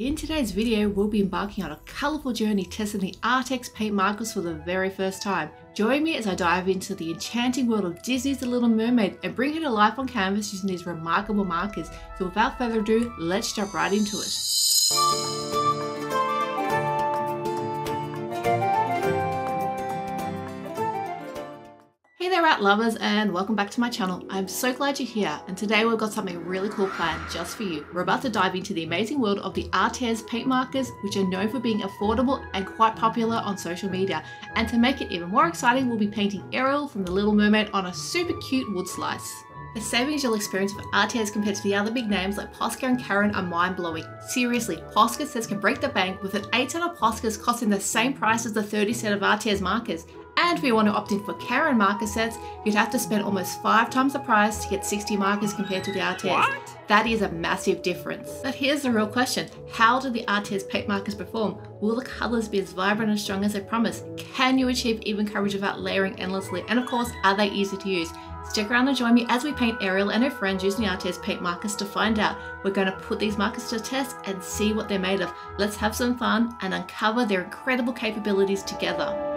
In today's video, we'll be embarking on a colourful journey testing the Arrtx paint markers for the very first time. Join me as I dive into the enchanting world of Disney's The Little Mermaid and bring her to life on canvas using these remarkable markers. So without further ado, let's jump right into it. Hey there art lovers and welcome back to my channel. I'm so glad you're here and today we've got something really cool planned just for you. We're about to dive into the amazing world of the Arrtx paint markers which are known for being affordable and quite popular on social media. And to make it even more exciting we'll be painting Ariel from The Little Mermaid on a super cute wood slice. The savings you'll experience with Arrtx compared to the other big names like Posca and Caran are mind-blowing. Seriously, Posca says can break the bank with an 8 set of Poscas costing the same price as the 30 set of Arrtx markers. And if you want to opt in for Karen marker sets, you'd have to spend almost 5 times the price to get 60 markers compared to the Arrtx. What? That is a massive difference. But here's the real question. How do the Arrtx paint markers perform? Will the colours be as vibrant and strong as they promise? Can you achieve even coverage without layering endlessly? And of course, are they easy to use? Stick around and join me as we paint Ariel and her friends using the Arrtx paint markers to find out. We're going to put these markers to test and see what they're made of. Let's have some fun and uncover their incredible capabilities together.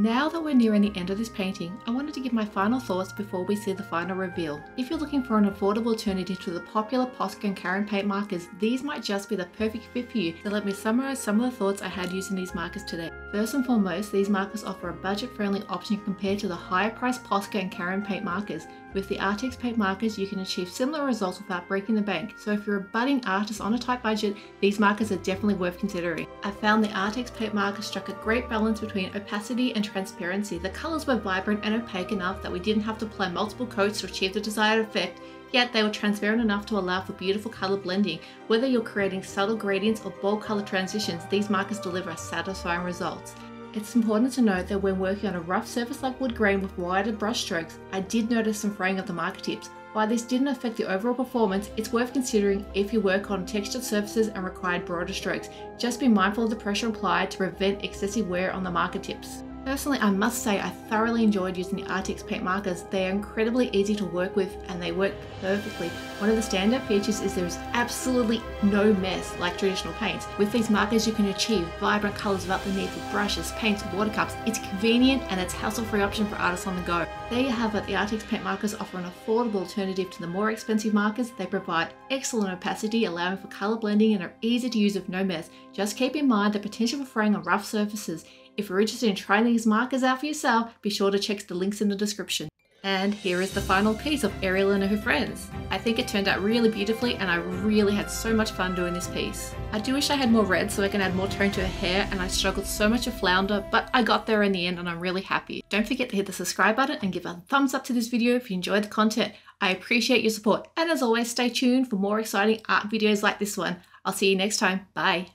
Now that we're nearing the end of this painting, I wanted to give my final thoughts before we see the final reveal. If you're looking for an affordable alternative to the popular Posca and Karat paint markers, these might just be the perfect fit for you, so let me summarise some of the thoughts I had using these markers today. First and foremost, these markers offer a budget-friendly option compared to the higher priced Posca and Karat paint markers. With the Arrtx paint markers, you can achieve similar results without breaking the bank, so if you're a budding artist on a tight budget, these markers are definitely worth considering. I found the Arrtx paint markers struck a great balance between opacity and transparency. The colours were vibrant and opaque enough that we didn't have to apply multiple coats to achieve the desired effect, yet they were transparent enough to allow for beautiful colour blending. Whether you're creating subtle gradients or bold colour transitions, these markers deliver satisfying results. It's important to note that when working on a rough surface like wood grain with wider brush strokes, I did notice some fraying of the marker tips. While this didn't affect the overall performance, it's worth considering if you work on textured surfaces and require broader strokes. Just be mindful of the pressure applied to prevent excessive wear on the marker tips. Personally, I must say I thoroughly enjoyed using the Arrtx paint markers. They are incredibly easy to work with and they work perfectly. One of the standout features is there is absolutely no mess like traditional paints. With these markers you can achieve vibrant colours without the need for brushes, paints, water cups. It's convenient and it's hassle-free option for artists on the go. There you have it, the Arrtx paint markers offer an affordable alternative to the more expensive markers. They provide excellent opacity, allowing for colour blending and are easy to use with no mess. Just keep in mind the potential for fraying on rough surfaces. If you're interested in trying these markers out for yourself, be sure to check the links in the description. And here is the final piece of Ariel and her friends. I think it turned out really beautifully and I really had so much fun doing this piece. I do wish I had more red so I can add more tone to her hair and I struggled so much with flounder, but I got there in the end and I'm really happy. Don't forget to hit the subscribe button and give a thumbs up to this video if you enjoyed the content. I appreciate your support and as always stay tuned for more exciting art videos like this one. I'll see you next time. Bye.